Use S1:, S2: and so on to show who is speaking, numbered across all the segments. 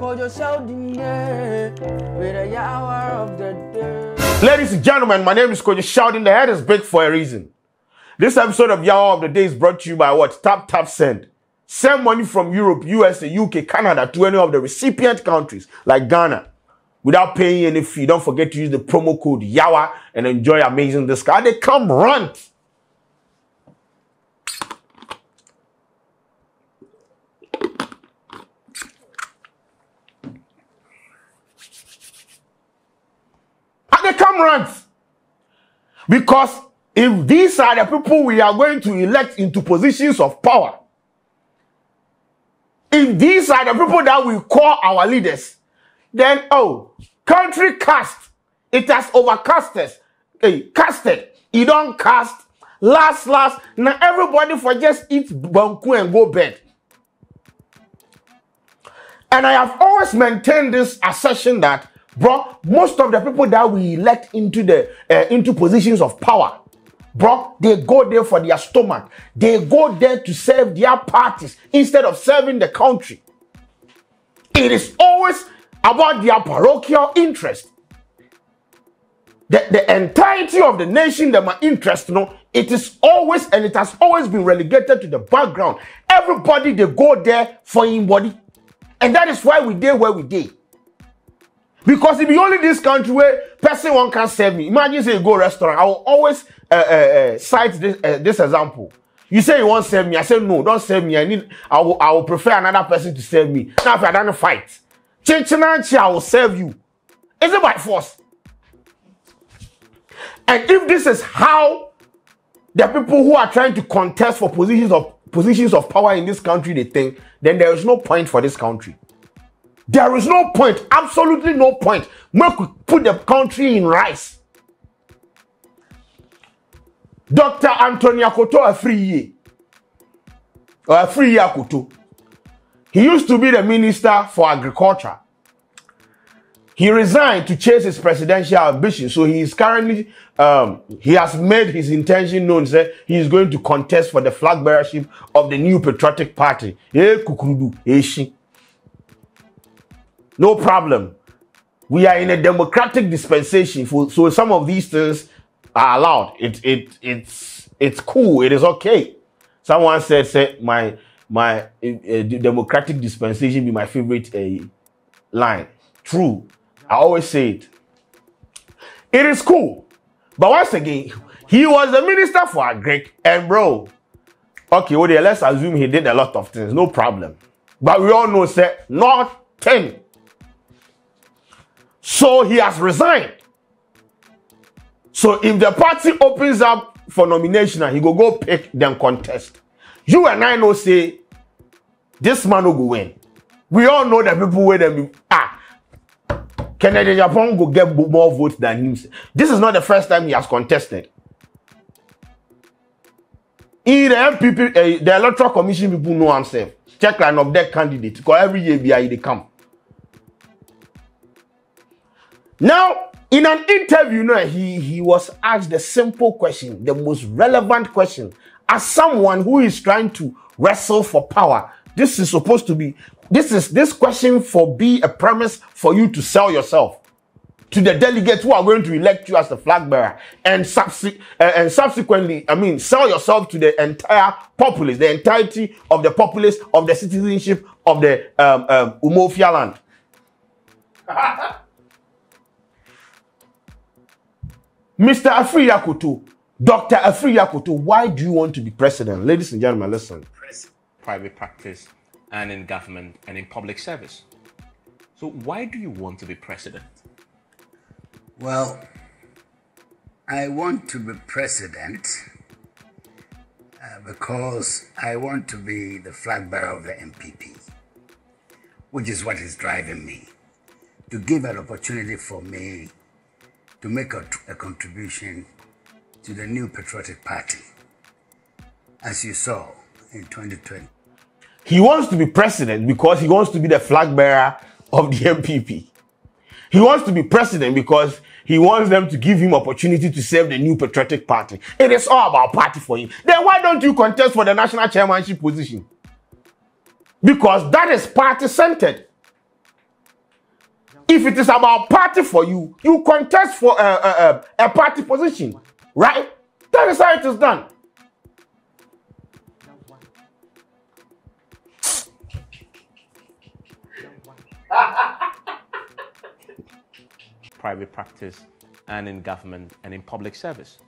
S1: Kwadwo Sheldon yeah, with hour of the day.
S2: Ladies and gentlemen, my name is Kwadwo Sheldon. The head is big for a reason. This episode of Yawa of the Day is brought to you by what? Tap Tap Send. Send money from Europe, USA, UK, Canada to any of the recipient countries like Ghana without paying any fee. Don't forget to use the promo code YAWA and enjoy amazing discount. They come rant. Rant. Because if these are the people we are going to elect into positions of power, if these are the people that we call our leaders, then oh, country cast, it has overcasted, hey, casted, you don't cast. Last, last, now everybody for just eat banku and go bed. And I have always maintained this assertion that, bro, most of the people that we elect into the uh, into positions of power, bro, they go there for their stomach. They go there to serve their parties instead of serving the country. It is always about their parochial interest. The, the entirety of the nation, that my interest, you know, it is always and it has always been relegated to the background. Everybody they go there for anybody. And that is why we did where we did. Because if you only this country where person one can serve me, imagine say you go restaurant, I will always uh, uh, uh, cite this, uh, this example. You say you want to serve me, I say no, don't serve me. I need, I will, I will prefer another person to serve me. Now if I don't fight, Chinchinanchi, I will serve you. Is it by force? And if this is how the people who are trying to contest for positions of positions of power in this country they think, then there is no point for this country. There is no point, absolutely no point. We put the country in rice. Dr. Anthony Akoto a free year. Or year Akoto. He used to be the minister for agriculture. He resigned to chase his presidential ambition. So he is currently, um, he has made his intention known. Say he is going to contest for the flag bearership of the new patriotic party. Eh, kukurudu, eh. No problem. We are in a democratic dispensation, for, so some of these things are allowed. It, it, it's, it's cool. It is okay. Someone said, say my, my uh, democratic dispensation be my favorite uh, line. True. I always say it. It is cool. But once again, he was the minister for agric, and bro, okay, well, then let's assume he did a lot of things, no problem. But we all know, say, not 10. So he has resigned. So if the party opens up for nomination he go go pick them contest, you and I know say this man will go win. We all know that people where them ah Kennedy Japan go get more votes than him. This is not the first time he has contested. In the MPP, uh, the Electoral Commission people know himself. Check line of that candidate because every year they come. Now, in an interview, you know, he, he was asked the simple question, the most relevant question, as someone who is trying to wrestle for power. This is supposed to be, this is this question for be a premise for you to sell yourself to the delegates who are going to elect you as the flag bearer and, subse- uh, and subsequently, I mean, sell yourself to the entire populace, the entirety of the populace of the citizenship of the um, um, Umuofia land. Mr. Afriyie Akoto, Dr. Afriyie Akoto, why do you want to be president? Ladies and gentlemen, listen.
S3: press, private practice, and in government and in public service. So, why do you want to be president?
S4: Well, I want to be president uh, because I want to be the flag bearer of the NPP, which is what is driving me. To give an opportunity for me to make a, a contribution to the new patriotic party, as you saw in 2020.
S2: He wants to be president because he wants to be the flag bearer of the NPP. He wants to be president because he wants them to give him opportunity to serve the new patriotic party. It is all about party for him. Then why don't you contest for the national chairmanship position? Because that is party centered. If it is about party for you, you contest for a, a, a, a party position, right? That is how it is done.
S3: private practice and in government and in public service.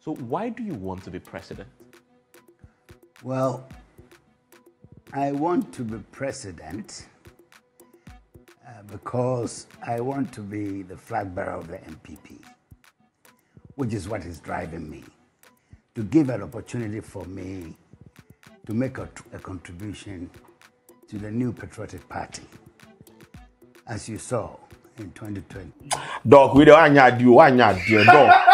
S3: So why do you want to be president?
S4: Well, I want to be president because I want to be the flag bearer of the NPP, which is what is driving me. To give an opportunity for me to make a, a contribution to the new patriotic party. As you saw in 2020.
S2: Doc, we don't you, Doc.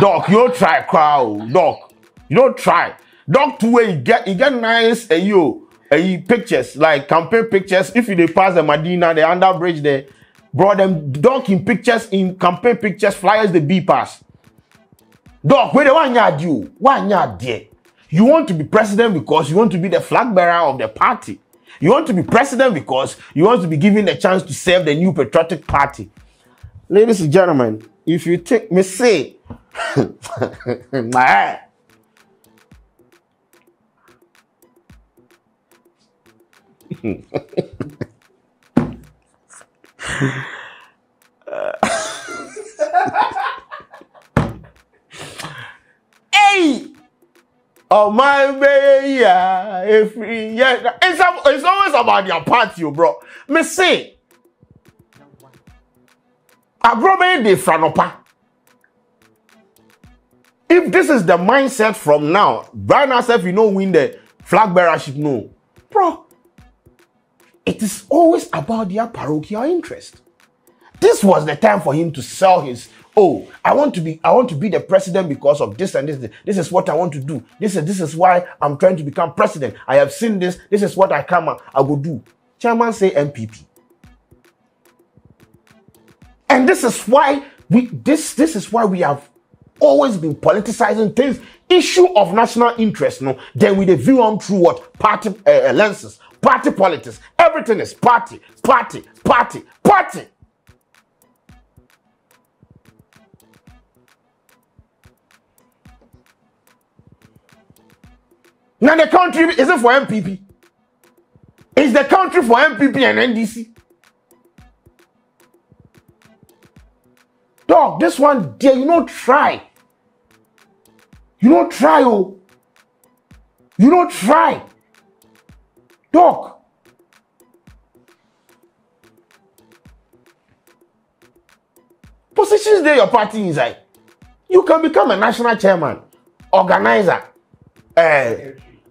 S2: Doc, you don't try, crowd. Doc, you don't try. Doc, way you get, you get nice, uh, you, uh, pictures like campaign pictures. If you dey pass the Medina, the under bridge there, bro, them Doc in pictures in campaign pictures, flyers the B pass. Doc, where the one you do, one you there. You want to be president because you want to be the flag bearer of the party. You want to be president because you want to be given the chance to serve the new patriotic party. Ladies and gentlemen, if you take me say, my hey! Oh my baby, yeah, if yeah, it's, it's always about your party, oh, bro. Me say, Abrobe de Franopa. If this is the mindset from now, right now, if you know win the flag bearership, no, bro. It is always about their parochial interest. This was the time for him to sell his oh i want to be i want to be the president because of this and this. This is what i want to do. This is this is why i'm trying to become president. I have seen this. This is what i come i will do. Chairman say NPP. and this is why we this this is why we have always been politicizing things. Issue of national interest no. Then with a view on through what? Party uh, lenses. Party politics everything is party party party party Now the country is it for MPP? Is the country for MPP and NDC? Dog, this one there, you don't try. You don't try, oh. You don't try. Dog. Positions there your party inside. You can become a national chairman, organizer, uh,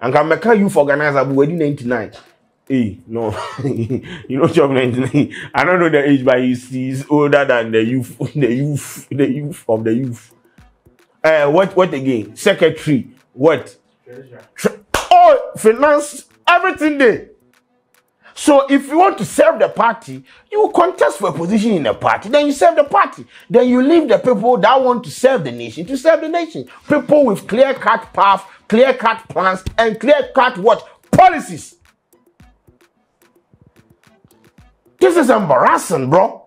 S2: and can make a youth organizer but wedding 99 hey no. You know job 99 i don't know the age but he's, he's older than the youth the youth the youth of the youth. Uh what what again? Secretary what? Tre- oh finance everything there so if you want to serve the party, you contest for a position in the party, then you serve the party. Then you leave the people that want to serve the nation to serve the nation. People with clear cut path, clear cut plans, and clear cut what? Policies. This is embarrassing, bro.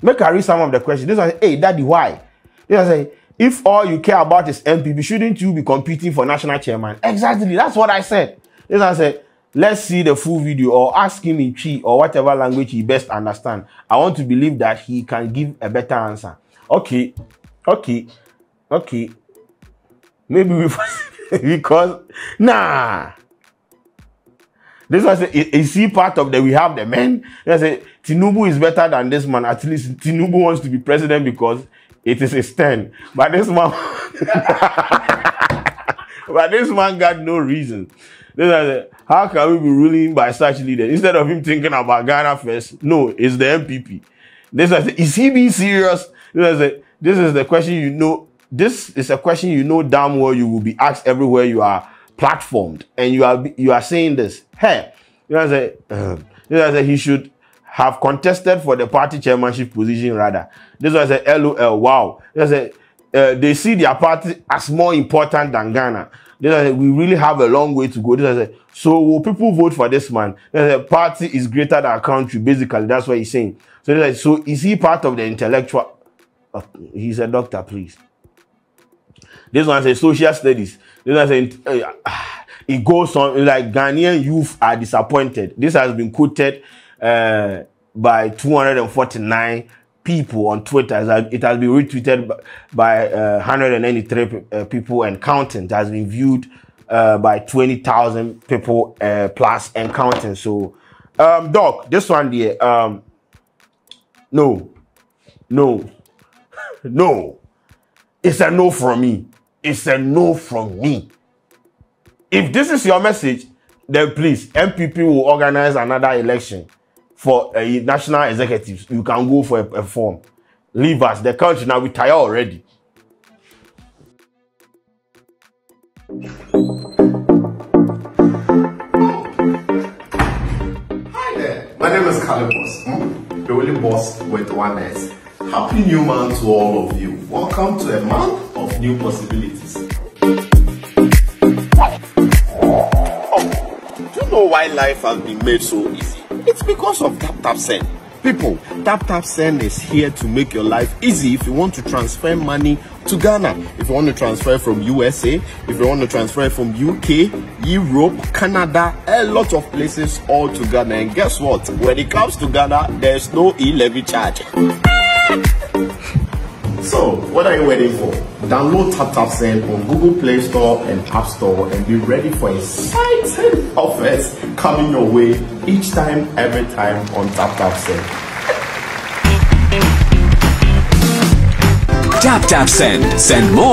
S2: Make I read some of the questions. This one, hey, daddy, why? This one say, if all you care about is MPP, shouldn't you be competing for national chairman? Exactly, that's what I said. This I said, let's see the full video or ask him in Twi or whatever language he best understand. I want to believe that he can give a better answer. Okay, okay, okay. Maybe we because nah. This was a, is he part of the we have the men? They say Tinubu is better than this man. At least Tinubu wants to be president because it is a stand. But this man, but this man got no reason. This is, how can we be ruling by such leaders instead of him thinking about Ghana first? No, it's the NPP. This is, is he being serious? This is, this is the question you know. This is a question you know damn well you will be asked everywhere you are platformed, and you are you are saying this. Hey, you know, say, um, you know, say he should have contested for the party chairmanship position rather. This was a LOL. Wow. This was a, uh, they see their party as more important than Ghana. Then I said, we really have a long way to go. Then I said, so will people vote for this man? Then I said, party is greater than country. Basically, that's what he's saying. So, then I said, so is he part of the intellectual? Uh, he's a doctor, please. This one says social studies. This one says uh, it goes on like Ghanaian youth are disappointed. This has been quoted by 249 people on Twitter. It has been retweeted by uh, 193 uh, people and counting. It has been viewed uh, by 20,000 people uh, plus and counting. So, um, Doc, this one there, um, no, no, no. It's a no from me. It's a no from me. If this is your message, then please, NPP will organize another election for uh, national executives. You can go for a, a form. Leave us. The country now retire already.
S5: Hi there. My name is Calibos, hmm? the only boss with one S. Happy new month to all of you. Welcome to a month of new possibilities. Do you know why life has been made so easy? It's because of Tap Tap Send. People, Tap Tap Send is here to make your life easy if you want to transfer money to Ghana, if you want to transfer from USA, if you want to transfer from UK, Europe, Canada, a lot of places all to Ghana. And guess what? When it comes to Ghana, there's no e-levy charge. So, what are you waiting for? Download TapTapSend on Google Play Store and App Store and be ready for exciting offers coming your way each time, every time on TapTapSend.
S6: Tap Tap Send. Send more.